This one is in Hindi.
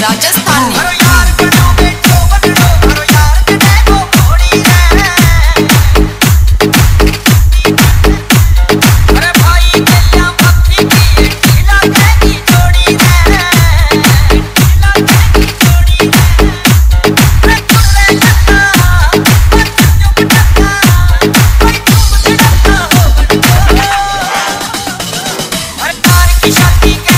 राजस्थानी। Shocking.